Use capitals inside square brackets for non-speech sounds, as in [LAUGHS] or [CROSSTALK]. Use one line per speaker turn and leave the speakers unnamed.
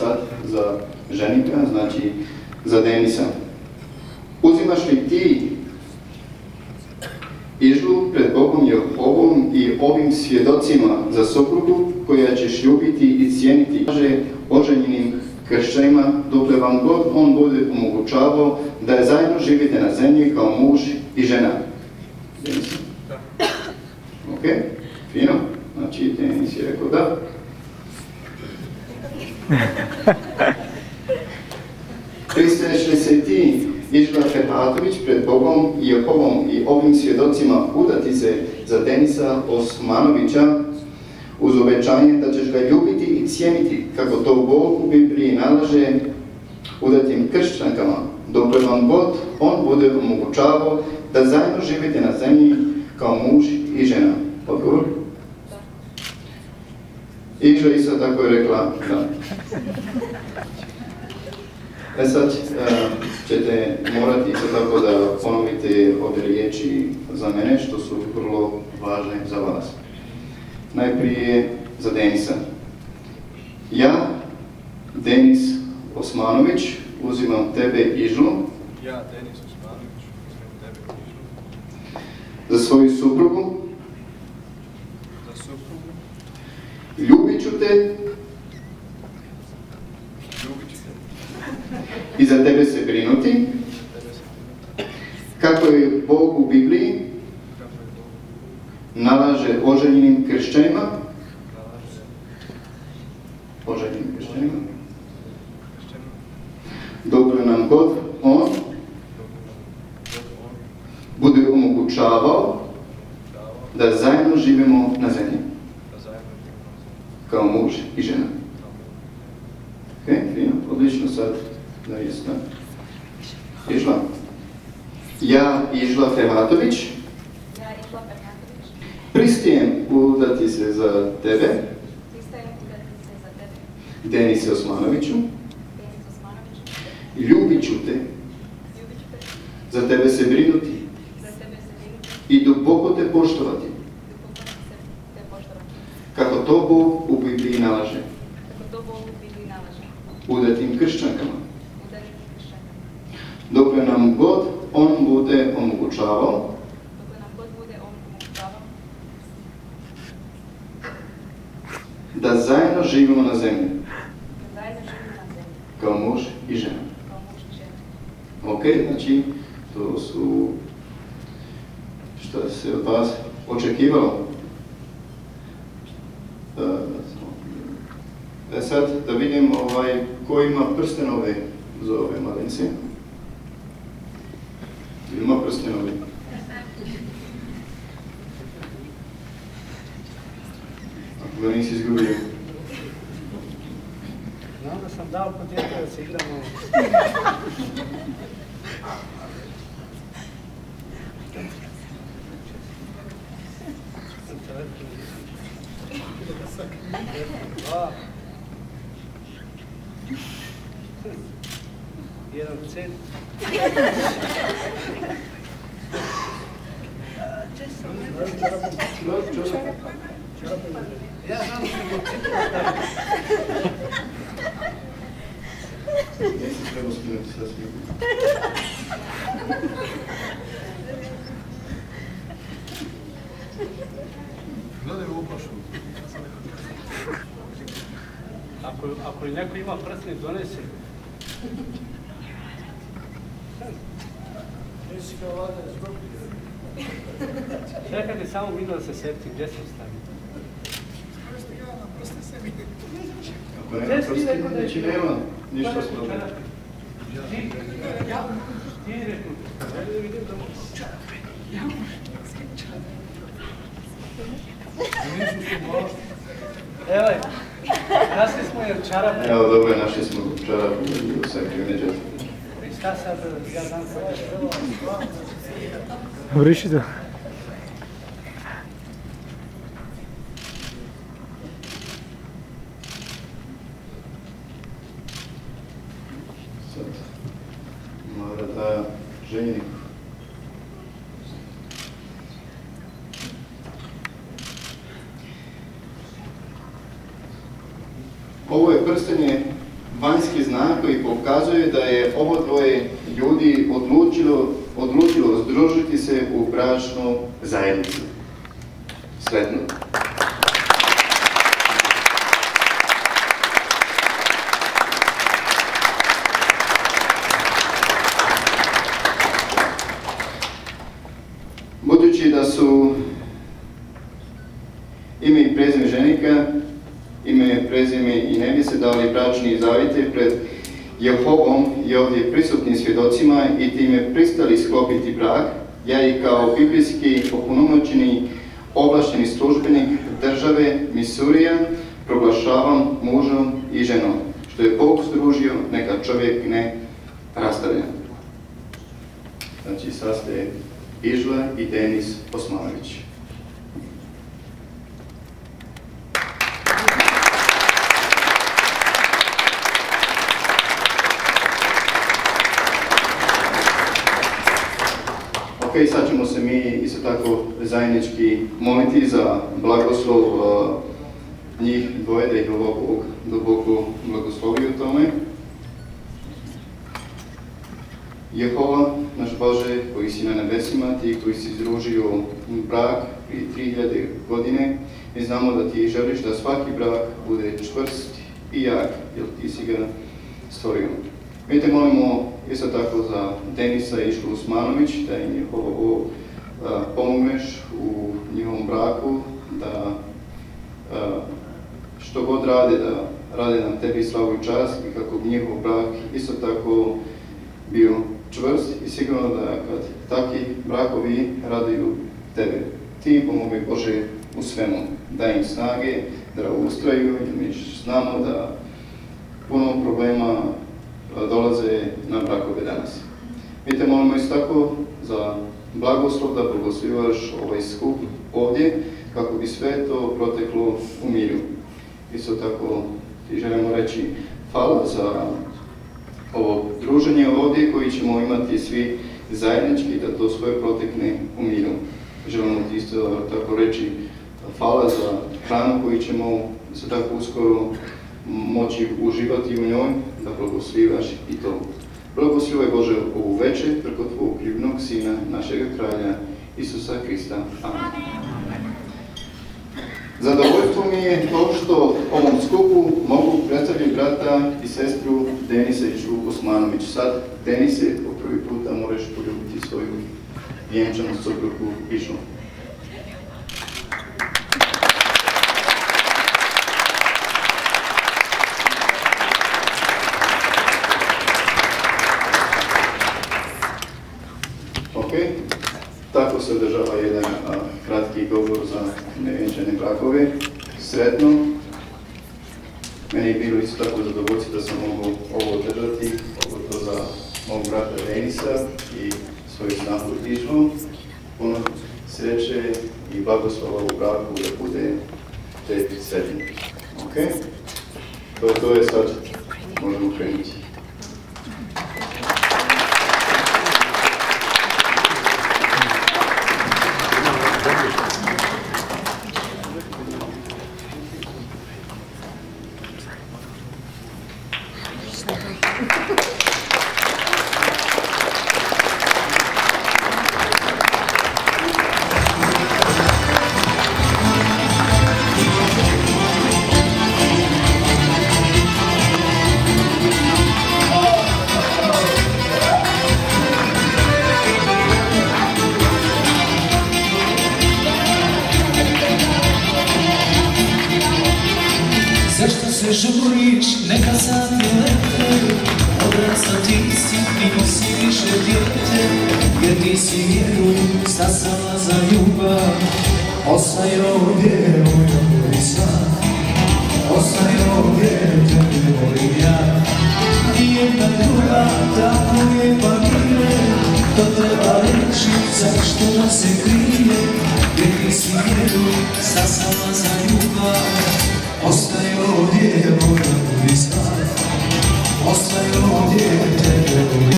sad za ženika, znači za Denisa. Uzimaš li ti Ižlu pred Bogom Jehovom i ovim svjedocima za suprugu koja ćeš ljubiti i cijeniti kaže oženjenim kršćanima dokle vam god on bude omogućavao da zajedno živite na zemlji kao muž i žena. Ok, fino. Znači, Denis je rekao da. Pristaješ li se Ferhatović, pred Bogom i i ovim svjedocima udati se za Denisa Osmanovića uz obećanje da ćeš ga ljubiti i cijeniti, kako to Bog u Bibliji nalaže udatim kršćankama, dok vam god on bude omogućavao da zajedno živite na zemlji kao muž i žena. Odgovor? Iža isto tako je rekla da. E sad e, ćete morati isto tako da ponovite ove riječi za mene, što su vrlo važne za vas. Najprije za Denisa. Ja, Denis Osmanović, uzimam tebe Ižlu.
Ja, Denis Osmanović, uzimam tebe Ižlu.
Za svoju suprugu.
Za suprugu.
I za tebe se brinuti. Kako je Bog u Bibliji nalaže oženjenim kršćanima. Oženjenim kršćanima. Dokle nam god On bude omogućavao da zajedno živimo na zemlji.
da zajedno živimo na zemlji.
Kao muž i žena. Ok, fino, odlično sad da isto. Išla. Ja, Ižla Ferhatović,
Ja, Išla Bernatović,
pristijem udati se za tebe,
pristajem udati se za tebe,
Denise Osmanoviću,
Denis Osmanović,
ljubit ću te,
ljubit ću te,
za tebe se brinuti.
Za tebe se brinuti,
i duboko te poštovati,
duboko se te poštovati,
kako to Bog u Bibliji nalaže,
u
udatim kršćankama. Dokle nam god On bude omogućavao. Da zajedno živimo na zemlji, kao muž i žena. Ok, znači, to su što se od vas očekivalo. E, E sad da vidim ovaj, ko ima prstenove za ove malince. Ima prstenovi? Ako ga nisi izgubio.
Znam da sam dao po djete da se igramo. [LAUGHS] Dva. you
know, that's it. uh, just
Look, Yeah, no,
Ako, ako li neko ima prstni, donesi. Čekajte samo minut da se sjetim, gdje sam stavio?
Ako nema prsten, znači nema ništa s problemom.
Ti, ti rekao, da vidim da mogu. Evo Јер чарап. Ево добро, нашли сме го чарап,
се да,
да ја знам. Вришите. Ovo je prstenje vanjski znak koji pokazuje da je ovo dvoje ljudi odlučilo, odlučilo združiti se u bračnu zajednicu. Sretno. Pred Jehovom i ovdje prisutnim svjedocima i time pristali sklopiti brak, ja i kao biblijski opunomoćeni ovlašteni službenik države Misurija proglašavam mužom i ženom, što je Bog združio, neka čovjek ne rastavlja. Znači, sad ste Ižla i Denis Osmanović. Ok, sad ćemo se mi isto tako zajednički moliti za blagoslov uh, njih dvoje, da ih duboko, duboko blagoslovi u tome. Jehova, naš Bože, koji si na nebesima, ti koji si združio brak prije 3000 godine, mi znamo da ti želiš da svaki brak bude čvrst i jak, jer ti si ga stvorio. Mi te molimo isto tako za Denisa Išlu Usmanović, da im Jehovo pomogneš u njihovom braku, da što god rade, da rade nam tebi slavu i čast i kako bi njihov brak isto tako bio čvrst i sigurno da kad takvi brakovi raduju tebe, ti im pomogu Bože u svemu, da im snage, da ustraju i mi znamo da puno problema dolaze na brakove danas. Mi te molimo isto tako za blagoslov da blagoslivaš ovaj skup ovdje, kako bi sve to proteklo u miru. Isto tako ti želimo reći hvala za ovo druženje ovdje koji ćemo imati svi zajednički da to svoje protekne u miru. Želimo ti isto tako reći hvala za hranu koju ćemo isto tako uskoro moći uživati u njoj, da blagoslivaš i to. Blagoslivaj Bože ovu večer preko Tvojeg ljubnog Sina, našega kralja, Isusa Krista. Amen. Zadovoljstvo mi je to što ovom skupu mogu predstaviti brata i sestru Denisa i Ču Osmanović. Sad, Denise, po prvi puta moraš poljubiti svoju vjenčanu suprugu Išu. Ok, tako se održava jedan kratki govor za nevjenčane brakove. Sretno. Meni je bilo isto tako zadovoljstvo da sam mogu ovo održati, pogotovo za mog brata Denisa i svoju snagu Tižu. Puno sreće i blagoslova u braku da bude te sretni. Ok? To, to je sad, možemo krenuti.
Se žuriš, neka sati lete Odrasla ti si, ti si više djete Jer ti si vjeru stasala za ljubav. Ostaj ovdje, moja Borisa Ostaj ovdje, tebe volim ja. Nijedna druga tako lijepa nije To treba reći, zašto nas se krije? Jer ti si vjeru stasala za ljubav Ostajemo gdje je moja blizna Ostajemo gdje tebe